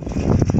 you